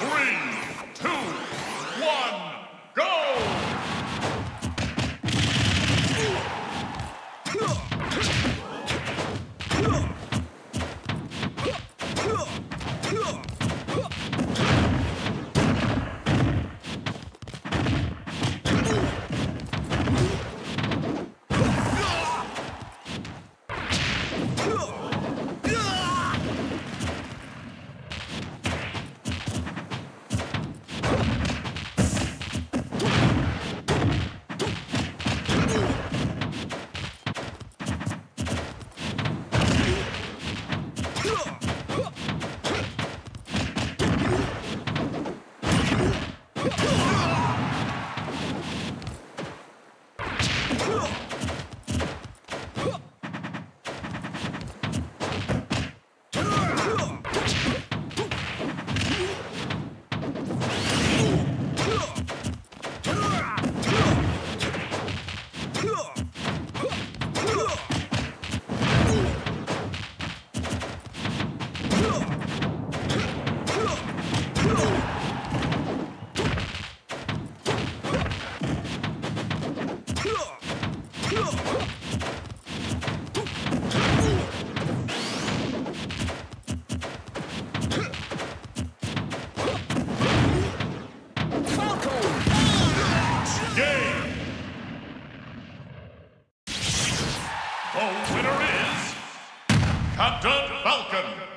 Three, Hyah! The winner is Captain Falcon.